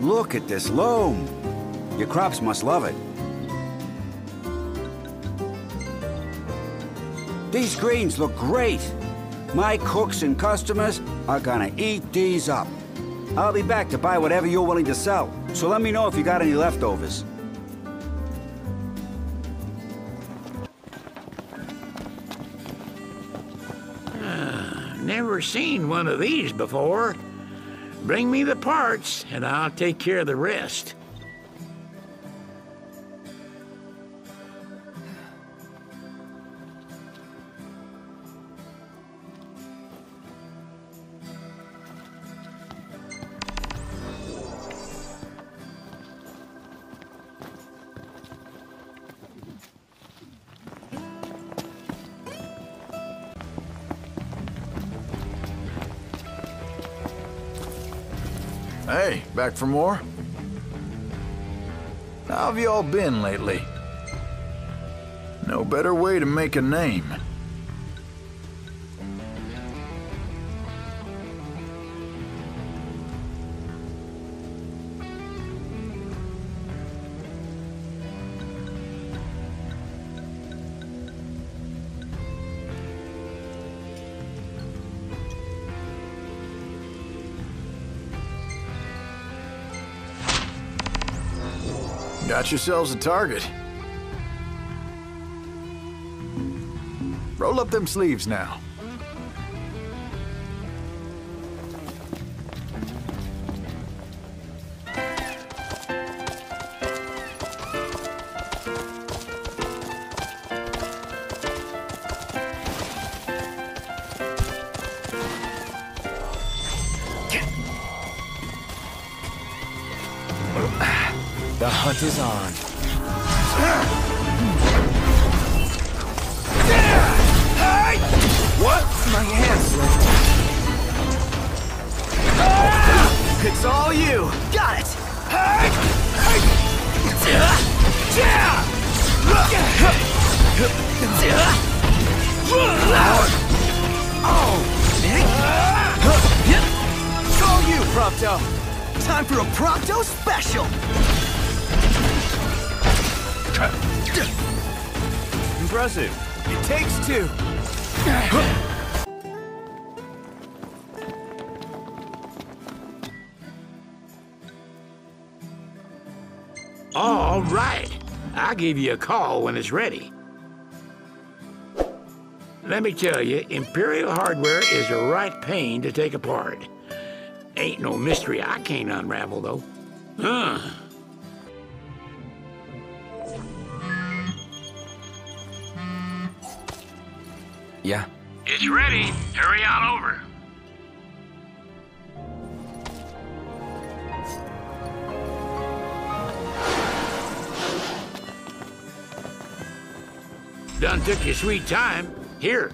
Look at this loam. Your crops must love it. These greens look great. My cooks and customers are gonna eat these up. I'll be back to buy whatever you're willing to sell, so let me know if you got any leftovers. Ah, never seen one of these before. Bring me the parts, and I'll take care of the rest. Hey, back for more? How have you all been lately? No better way to make a name. Got yourselves a target. Roll up them sleeves now. The hunt is on. What? My hand slipped. It's all you. Got it. It's all you, Prompto. Time for a Prompto special. Impressive. It takes two. All right. I'll give you a call when it's ready. Let me tell you, Imperial hardware is a right pain to take apart. Ain't no mystery I can't unravel, though. Huh. Yeah. It's ready. Hurry on over. Done took you sweet time. Here.